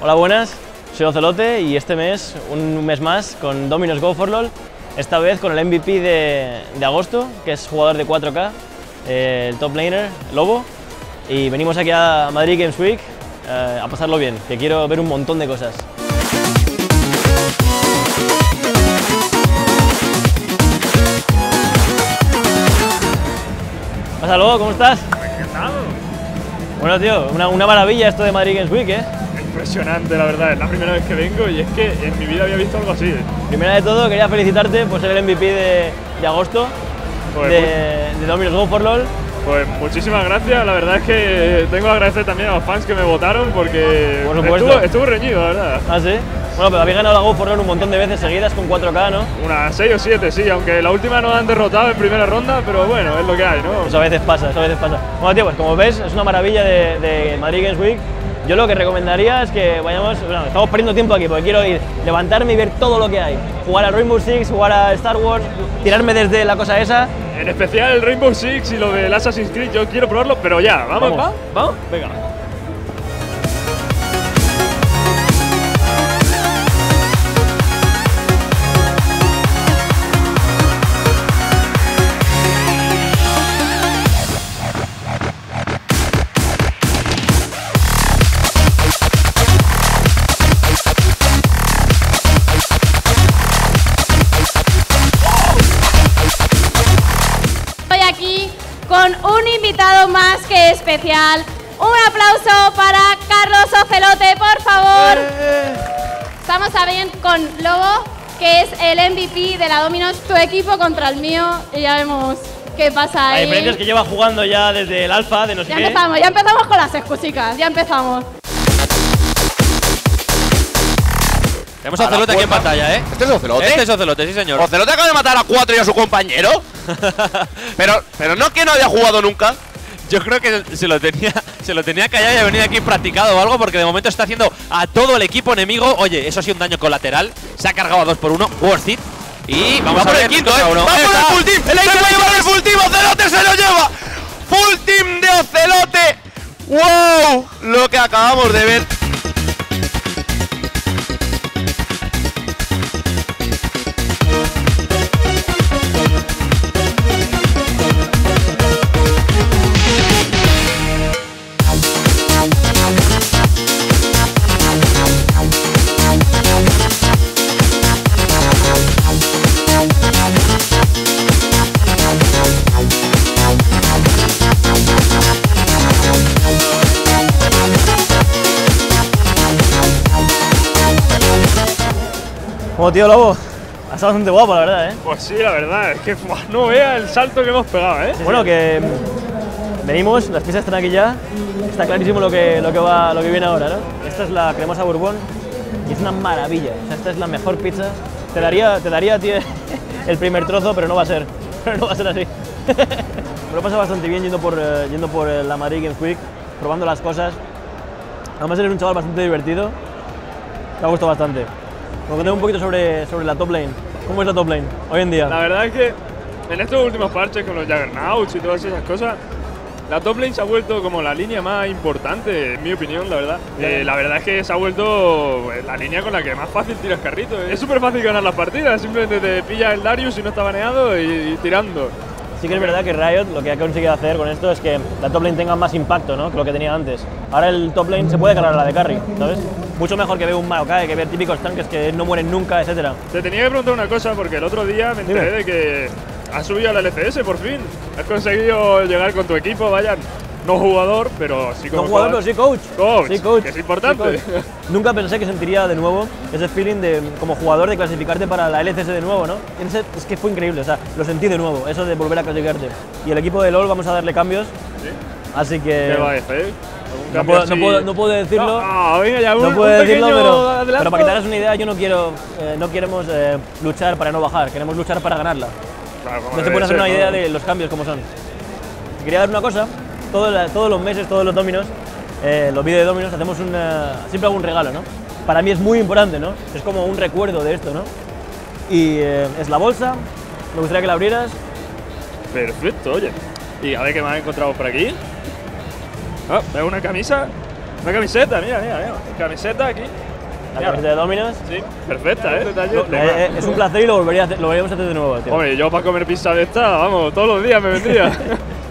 Hola, buenas. Soy Ocelote y este mes, un mes más, con Dominos Go for LOL. Esta vez con el MVP de, de agosto, que es jugador de 4K, eh, el top laner, Lobo. Y venimos aquí a Madrid Games Week eh, a pasarlo bien, que quiero ver un montón de cosas. Pasa Lobo, ¿cómo estás? Bueno, tío, una, una maravilla esto de Madrid Games Week, ¿eh? Impresionante, la verdad. Es la primera vez que vengo y es que en mi vida había visto algo así. Primera de todo, quería felicitarte por ser el MVP de, de agosto Pues, de, de Go for LOL. Pues muchísimas gracias. La verdad es que tengo que agradecer también a los fans que me votaron porque Por estuvo, estuvo reñido, la verdad. ¿Ah, sí? Bueno, pero habéis ganado la Go for LOL un montón de veces seguidas con 4K, ¿no? Unas 6 o 7, sí, aunque la última nos han derrotado en primera ronda, pero bueno, es lo que hay, ¿no? Eso a veces pasa, eso a veces pasa. Bueno, tío, pues como ves, es una maravilla de, de Madrid Games Week. Yo lo que recomendaría es que vayamos, bueno, estamos perdiendo tiempo aquí porque quiero ir, levantarme y ver todo lo que hay. Jugar a Rainbow Six, jugar a Star Wars, tirarme desde la cosa esa. En especial el Rainbow Six y lo del Assassin's Creed, yo quiero probarlo, pero ya, vamos, Vamos. ¿va? ¿Vamos? Venga. Con un invitado más que especial. Un aplauso para Carlos Ocelote, por favor. Estamos también con Lobo, que es el MVP de la Dominos, tu equipo contra el mío. Y ya vemos qué pasa ahí. diferencia es que lleva jugando ya desde el alfa de no sé Ya qué. empezamos, ya empezamos con las excusicas, ya empezamos. Tenemos a Ocelote aquí en pantalla, ¿eh? ¿Este es Ocelote? Este es Ocelote, sí señor. ¿Ocelote acaba de matar a cuatro y a su compañero? pero, pero no que no había jugado nunca. Yo creo que se lo tenía, se lo tenía callado y ha venido aquí practicado o algo porque de momento está haciendo a todo el equipo enemigo. Oye, eso ha sido un daño colateral. Se ha cargado a dos por uno. Worth it. Y vamos Va a por el quinto, ¿eh? uno. Va por Está. el full team. El se va a llevar el full team. Ocelote se lo lleva. Full team de Ocelote. ¡Wow! Lo que acabamos de ver. Como tío Lobo, ha estado bastante guapo, la verdad, ¿eh? Pues sí, la verdad, es que no vea el salto que hemos pegado, ¿eh? Bueno, que mm, venimos, las piezas están aquí ya. Está clarísimo lo que, lo que, va, lo que viene ahora, ¿no? Esta es la cremosa bourbon y es una maravilla. O sea, esta es la mejor pizza. Te daría, te daría ti el primer trozo, pero no va a ser. Pero no va a ser así. Me lo pasa bastante bien yendo por, eh, yendo por eh, la Madrid Games Week, probando las cosas. Además eres un chaval bastante divertido. Me ha gustado bastante. Me conté un poquito sobre, sobre la top lane. ¿Cómo es la top lane hoy en día? La verdad es que en estos últimos parches con los Juggernauts y todas esas cosas, la top lane se ha vuelto como la línea más importante, en mi opinión, la verdad. Eh, la verdad es que se ha vuelto pues, la línea con la que más fácil tiras carrito. Es súper fácil ganar las partidas, simplemente te pillas el Darius si no está baneado y, y tirando. Sí que es verdad que Riot lo que ha conseguido hacer con esto es que la top lane tenga más impacto ¿no? que lo que tenía antes. Ahora el top lane se puede cargar a la de carry, ¿sabes? Mucho mejor que ver un Maokai, que ver típicos tanques que no mueren nunca, etcétera. Te tenía que preguntar una cosa porque el otro día me enteré Dime. de que has subido al LCS por fin. Has conseguido llegar con tu equipo, vaya, no jugador, pero sí como No jugador, pero sí coach. Coach, Sí, coach. que es importante. Sí, coach. Nunca pensé que sentiría de nuevo ese feeling de, como jugador de clasificarte para la LCS de nuevo, ¿no? Es que fue increíble, o sea, lo sentí de nuevo, eso de volver a clasificarte. Y el equipo de LOL vamos a darle cambios, ¿Sí? así que... ¿Qué va a? ¿Algún No puedo, no, puedo, no puedo decirlo. No, venga ya, un, No puedo decirlo, pero, pero para que te hagas una idea, yo no quiero, eh, no queremos eh, luchar para no bajar, queremos luchar para ganarla. Claro, No se debe puede hacer una idea de los cambios como son. Te quería dar una cosa, todos, la- todos los meses, todos los dominos, eh, los vídeos de dominos, hacemos un, eh, siempre hago un regalo, ¿no? Para mí es muy importante, ¿no? Es como un recuerdo de esto, ¿no? Y eh, es la bolsa, me gustaría que la abrieras. Perfecto, oye. Y a ver qué más encontramos por aquí. Ah, es una camisa Una camiseta, mira, mira, mira. Camiseta aquí. La Mira. camiseta de Dominos. Sí, perfecta, ¿eh? Eh, eh, es un placer y lo, volvería a hacer- lo volveríamos a hacer de nuevo, tío. Hombre, yo para comer pizza de esta, vamos, todos los días me vendría.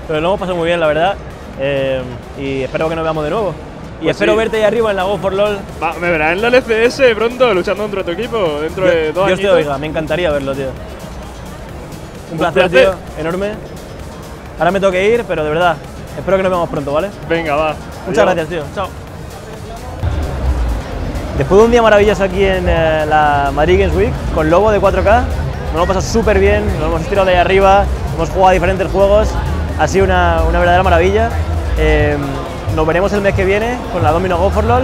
Pero lo hemos pasado muy bien, la verdad. Eh, y espero que nos veamos de nuevo. Y Pues espero sí. verte ahí arriba en la Go for LOL. Va, me verás en la LCS pronto luchando contra tu equipo dentro de dos Dios te oiga, me encantaría verlo, tío. Un placer, placer. tío, enorme. Ahora me tengo que ir, pero de verdad, espero que nos veamos pronto, ¿vale? Venga, va. Muchas Adiós. gracias, tío. Chao. Después de un día maravilloso aquí en eh, la Madrid Games Week, con Lobo de 4K, nos lo hemos pasado súper bien, nos hemos tirado de ahí arriba, hemos jugado a diferentes juegos, ha sido una, una verdadera maravilla. Eh, nos veremos el mes que viene con la Domino Go for LOL.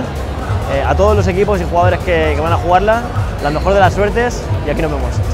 Eh, a todos los equipos y jugadores que, que van a jugarla, la mejor de las suertes y aquí nos vemos.